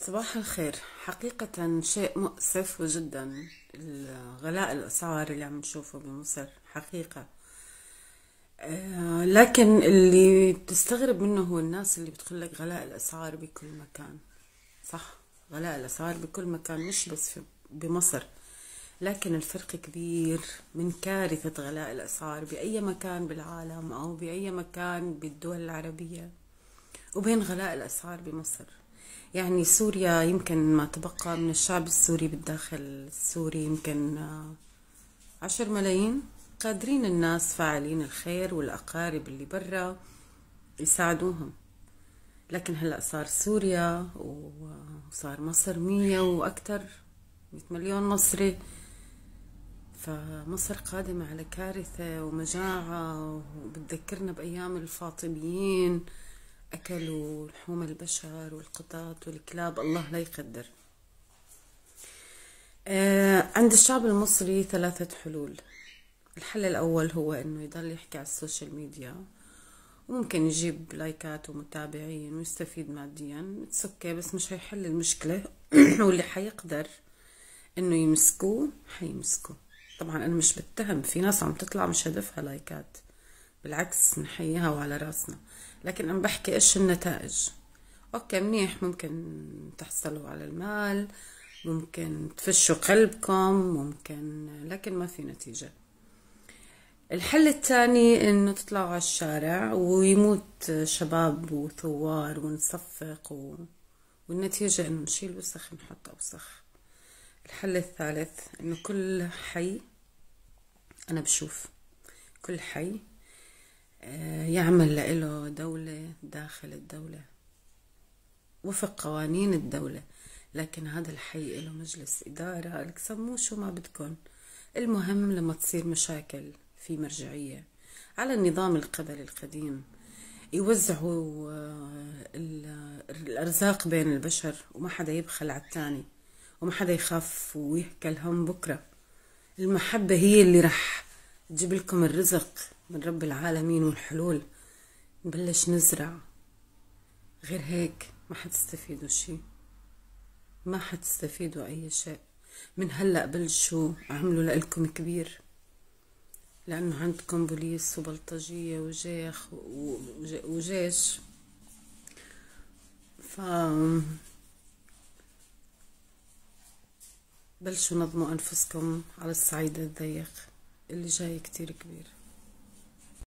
صباح الخير. حقيقة شيء مؤسف جدا. غلاء الأسعار اللي عم نشوفه بمصر حقيقة. آه، لكن اللي بتستغرب منه هو الناس اللي بتقول لك غلاء الأسعار بكل مكان. صح غلاء الأسعار بكل مكان مش بس بمصر. لكن الفرق كبير من كارثة غلاء الأسعار بأي مكان بالعالم أو بأي مكان بالدول العربية وبين غلاء الأسعار بمصر. يعني سوريا يمكن ما تبقى من الشعب السوري بالداخل. السوري يمكن آه، عشر ملايين قادرين الناس فاعلين الخير والأقارب اللي برا يساعدوهم. لكن هلأ صار سوريا وصار مصر مية وأكتر مية مليون مصري. فمصر قادمة على كارثة ومجاعة. وبتذكرنا بأيام الفاطميين. أكلوا لحوم البشر والقطط والكلاب الله لا يقدر. آه عند الشعب المصري ثلاثة حلول. الحل الأول هو أنه يضل يحكي على ال social media وممكن يجيب likeات ومتابعين ويستفيد ماديا. okay بس مش هيحل المشكلة. واللي حيقدر إنه يمسكوه حيمسكوه. طبعا أنا مش بتهم في ناس عم تطلع مش هدفها likeات. بالعكس نحييها وعلى راسنا. لكن عم بحكي إيش النتائج. أوكي منيح ممكن تحصلوا على المال ممكن تفشوا قلبكم ممكن لكن ما في نتيجة. الحل الثاني إنه تطلعوا على الشارع ويموت شباب وثوار ونصفق و... والنتيجة إنه نشيل وسخ نحط أوسخ. الحل الثالث إنه كل حي أنا بشوف كل حي يعمل له دولة داخل الدولة وفق قوانين الدولة. لكن هذا الحي له مجلس إدارة. لك سموه شو ما بدكم المهم لما تصير مشاكل في مرجعية على النظام القبلي القديم يوزعوا آه، الأرزاق بين البشر وما حدا يبخل على الثاني وما حدا يخاف ويحكى الهم بكرة. المحبة هي اللي رح تجيب لكم الرزق. من رب العالمين والحلول. نبلش نزرع. غير هيك ما حتستفيدوا شي. ما حتستفيدوا أي شيء. من هلأ بلشوا عملوا لإلكم كبير. لأنه عندكم بوليس وبلطجية وجيخ وجيش. ف بلشوا نظموا أنفسكم على الصعيد الضيق اللي جاي كتير كبير.